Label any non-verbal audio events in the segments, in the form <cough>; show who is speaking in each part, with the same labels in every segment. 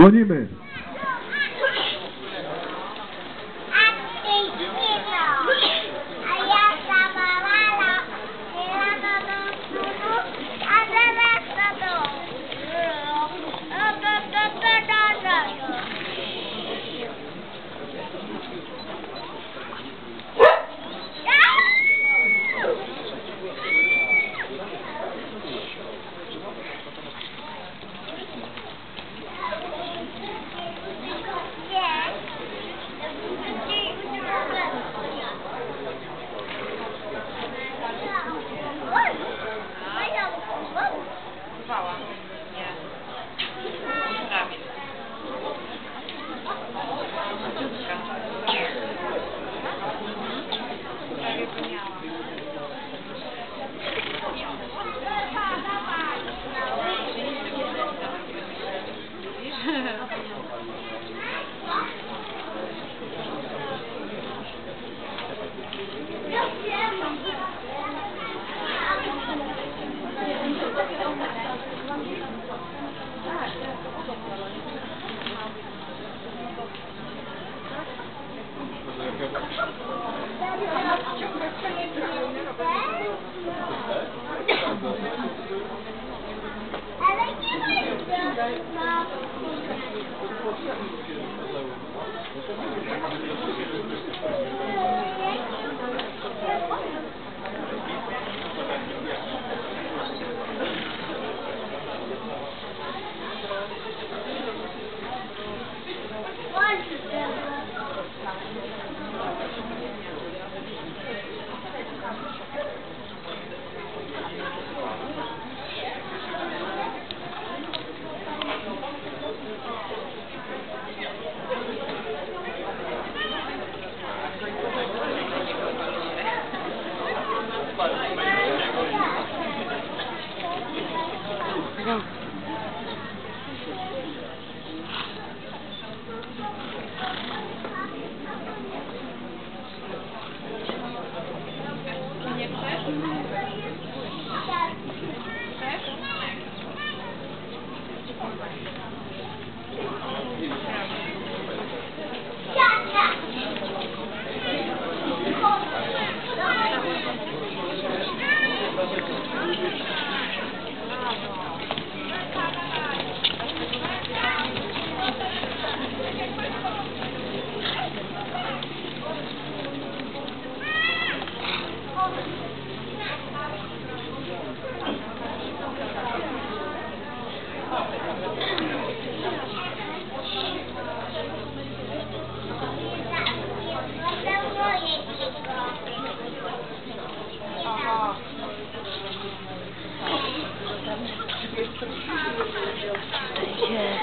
Speaker 1: Gonime. Mom. Wow.
Speaker 2: Ten list jest nie.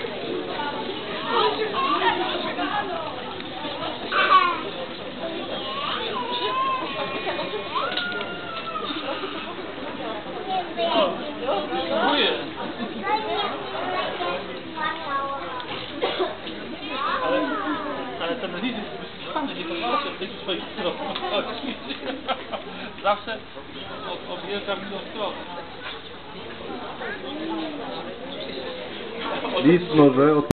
Speaker 2: <laughs> Zawsze objeżdżam inną stronę.
Speaker 3: disso 9.